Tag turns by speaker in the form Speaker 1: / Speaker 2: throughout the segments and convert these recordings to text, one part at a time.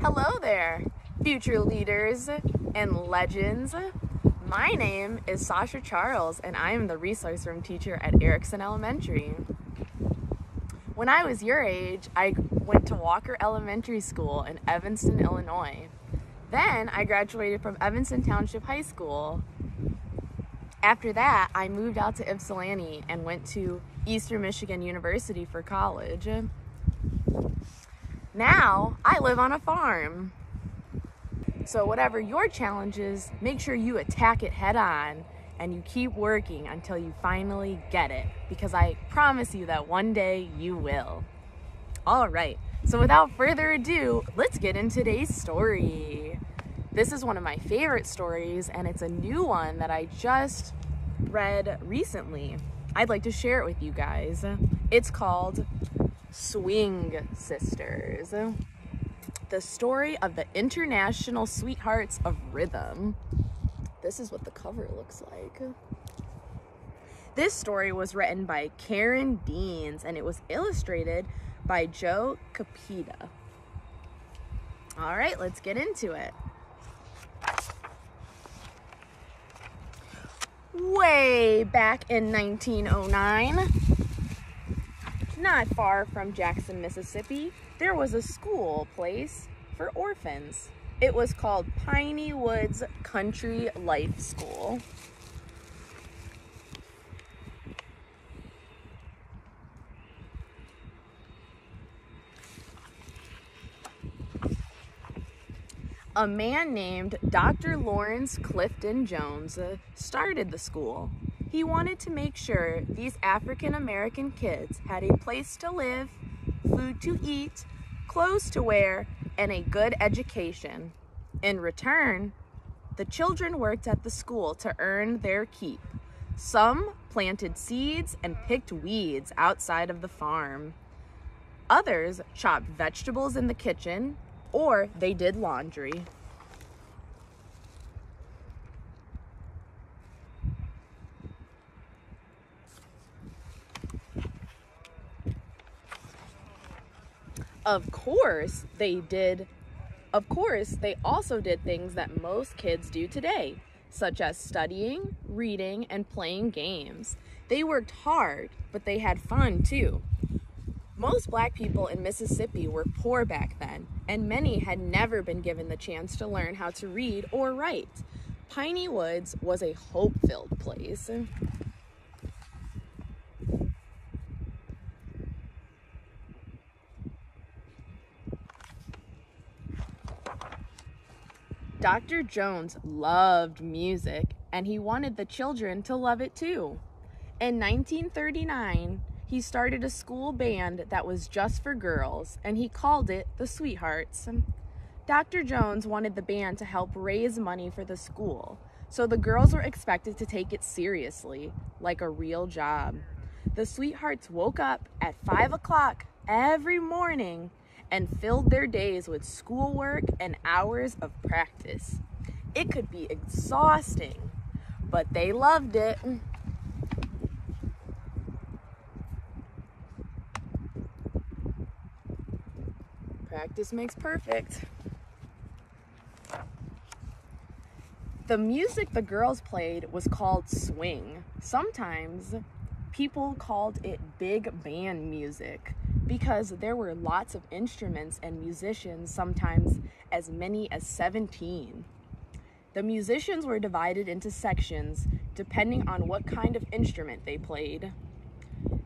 Speaker 1: Hello there, future leaders and legends. My name is Sasha Charles, and I am the resource room teacher at Erickson Elementary. When I was your age, I went to Walker Elementary School in Evanston, Illinois. Then I graduated from Evanston Township High School. After that, I moved out to Ypsilanti and went to Eastern Michigan University for college. Now I live on a farm. So, whatever your challenge is, make sure you attack it head on and you keep working until you finally get it because I promise you that one day you will. All right, so without further ado, let's get into today's story. This is one of my favorite stories and it's a new one that I just read recently. I'd like to share it with you guys. It's called Swing Sisters the story of the International Sweethearts of Rhythm. This is what the cover looks like. This story was written by Karen Deans and it was illustrated by Joe Cepeda. All right, let's get into it. Way back in 1909, not far from Jackson, Mississippi, there was a school place for orphans. It was called Piney Woods Country Life School. A man named Dr. Laurence Clifton Jones started the school. He wanted to make sure these African American kids had a place to live food to eat, clothes to wear, and a good education. In return, the children worked at the school to earn their keep. Some planted seeds and picked weeds outside of the farm. Others chopped vegetables in the kitchen, or they did laundry. Of course, they did, of course, they also did things that most kids do today, such as studying, reading, and playing games. They worked hard, but they had fun too. Most black people in Mississippi were poor back then, and many had never been given the chance to learn how to read or write. Piney Woods was a hope filled place. Dr. Jones loved music and he wanted the children to love it too. In 1939, he started a school band that was just for girls and he called it the Sweethearts. Dr. Jones wanted the band to help raise money for the school, so the girls were expected to take it seriously, like a real job. The Sweethearts woke up at 5 o'clock every morning and filled their days with schoolwork and hours of practice. It could be exhausting, but they loved it. Practice makes perfect. The music the girls played was called swing. Sometimes people called it big band music because there were lots of instruments and musicians, sometimes as many as 17. The musicians were divided into sections depending on what kind of instrument they played.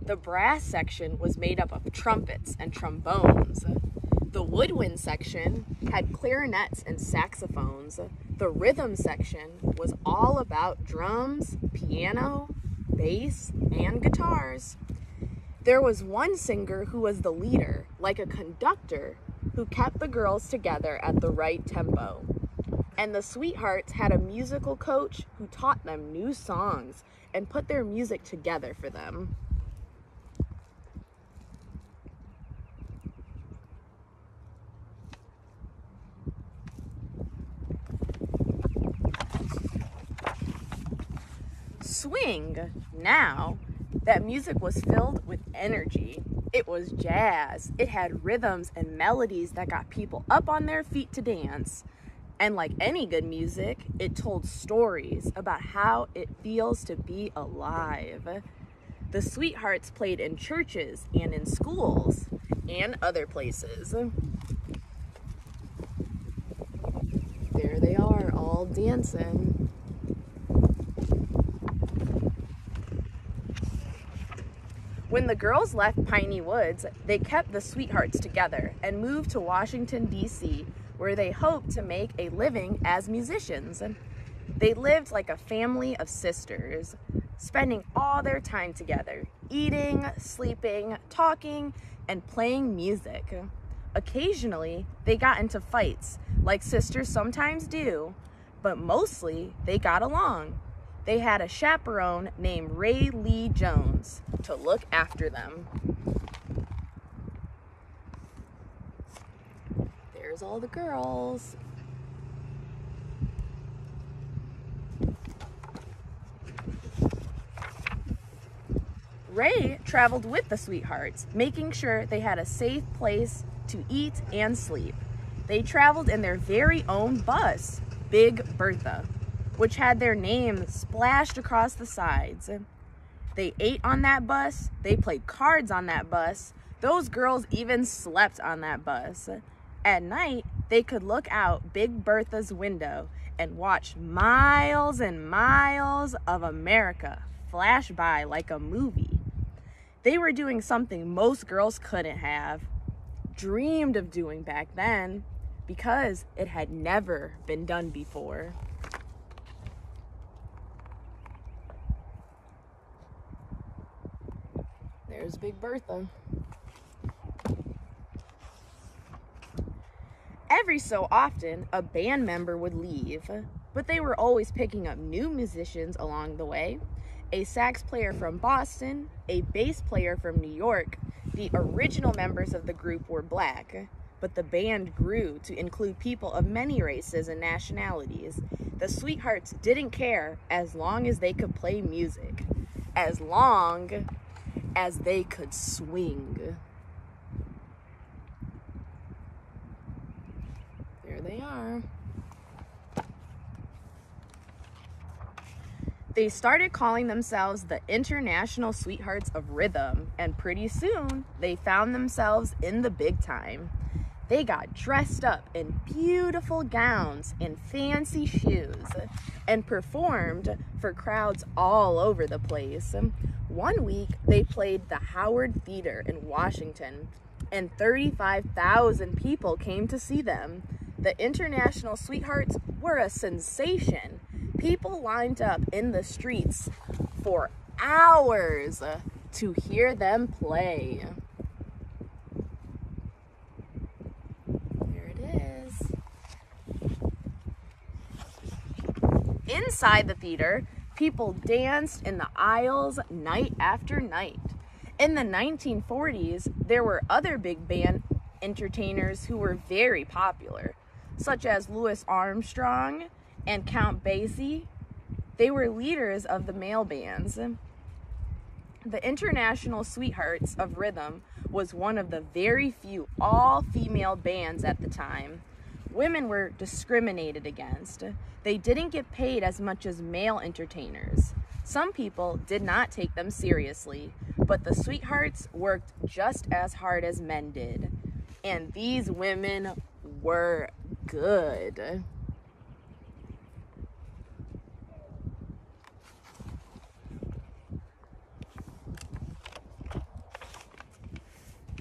Speaker 1: The brass section was made up of trumpets and trombones. The woodwind section had clarinets and saxophones. The rhythm section was all about drums, piano, bass, and guitars. There was one singer who was the leader, like a conductor, who kept the girls together at the right tempo. And the Sweethearts had a musical coach who taught them new songs and put their music together for them. Swing now That music was filled with energy. It was jazz. It had rhythms and melodies that got people up on their feet to dance. And like any good music, it told stories about how it feels to be alive. The Sweethearts played in churches and in schools and other places. There they are, all dancing. When the girls left Piney Woods, they kept the Sweethearts together and moved to Washington, D.C., where they hoped to make a living as musicians. They lived like a family of sisters, spending all their time together, eating, sleeping, talking, and playing music. Occasionally, they got into fights, like sisters sometimes do, but mostly they got along. They had a chaperone named Rae Lee Jones to look after them. There's all the girls. Ray traveled with the Sweethearts, making sure they had a safe place to eat and sleep. They traveled in their very own bus, Big Bertha, which had their names splashed across the sides. They ate on that bus, they played cards on that bus, those girls even slept on that bus. At night, they could look out Big Bertha's window and watch miles and miles of America flash by like a movie. They were doing something most girls couldn't have, dreamed of doing back then, because it had never been done before. There's Big Bertha. Every so often, a band member would leave, but they were always picking up new musicians along the way a sax player from Boston, a bass player from New York. The original members of the group were black, but the band grew to include people of many races and nationalities. The Sweethearts didn't care as long as they could play music, as long as they could swing. There they are. They started calling themselves the International Sweethearts of Rhythm, and pretty soon they found themselves in the big time. They got dressed up in beautiful gowns and fancy shoes and performed for crowds all over the place. One week, they played the Howard Theater in Washington, and 35,000 people came to see them. The International Sweethearts were a sensation people lined up in the streets for hours to hear them play. There it is. Inside the theater, people danced in the aisles night after night. In the 1940s, there were other big band entertainers who were very popular, such as Louis Armstrong and Count Basie, they were leaders of the male bands. The International Sweethearts of Rhythm was one of the very few all female bands at the time. Women were discriminated against. They didn't get paid as much as male entertainers. Some people did not take them seriously, but the Sweethearts worked just as hard as men did. And these women were good.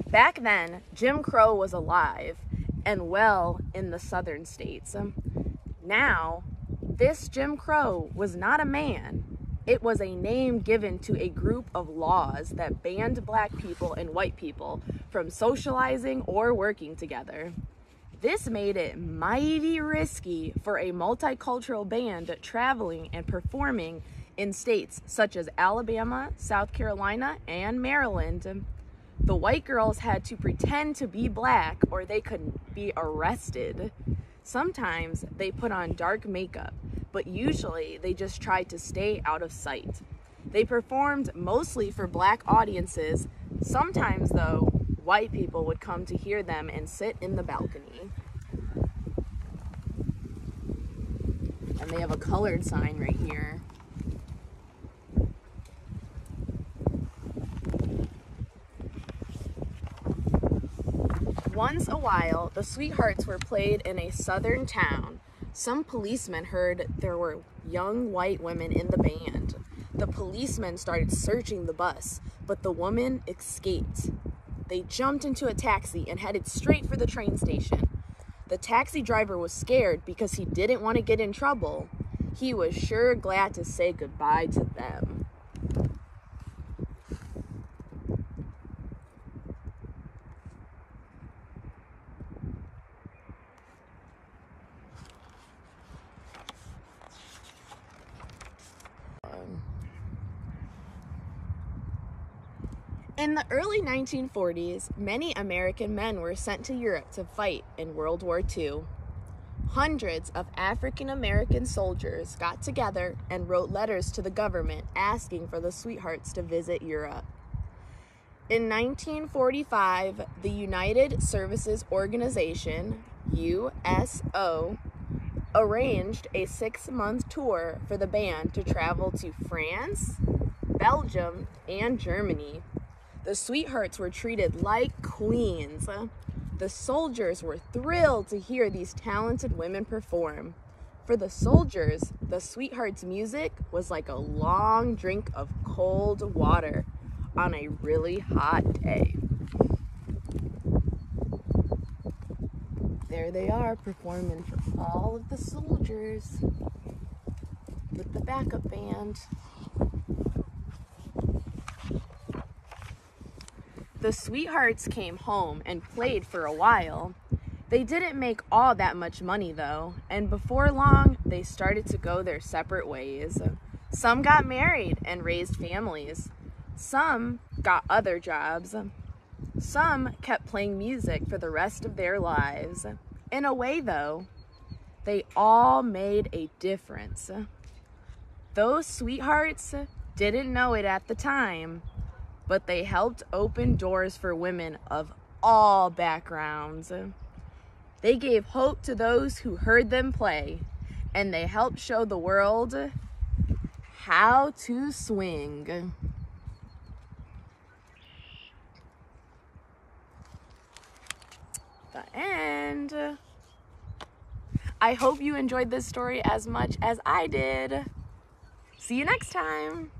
Speaker 1: Back then, Jim Crow was alive and well in the southern states. Um, now, this Jim Crow was not a man. It was a name given to a group of laws that banned black people and white people from socializing or working together. This made it mighty risky for a multicultural band traveling and performing in states such as Alabama, South Carolina, and Maryland the white girls had to pretend to be black or they could be arrested. Sometimes they put on dark makeup, but usually they just tried to stay out of sight. They performed mostly for black audiences. Sometimes, though, white people would come to hear them and sit in the balcony. And they have a colored sign right here. Once a while, the Sweethearts were played in a southern town. Some policemen heard there were young white women in the band. The policemen started searching the bus, but the woman escaped. They jumped into a taxi and headed straight for the train station. The taxi driver was scared because he didn't want to get in trouble. He was sure glad to say goodbye to them. In the early 1940s, many American men were sent to Europe to fight in World War II. Hundreds of African American soldiers got together and wrote letters to the government asking for the sweethearts to visit Europe. In 1945, the United Services Organization, USO, arranged a six month tour for the band to travel to France, Belgium, and Germany the sweethearts were treated like queens. The soldiers were thrilled to hear these talented women perform. For the soldiers, the sweethearts' music was like a long drink of cold water on a really hot day. There they are performing for all of the soldiers with the backup band. The Sweethearts came home and played for a while. They didn't make all that much money though, and before long, they started to go their separate ways. Some got married and raised families. Some got other jobs. Some kept playing music for the rest of their lives. In a way though, they all made a difference. Those sweethearts didn't know it at the time, but they helped open doors for women of all backgrounds. They gave hope to those who heard them play, and they helped show the world how to swing. The end. I hope you enjoyed this story as much as I did. See you next time.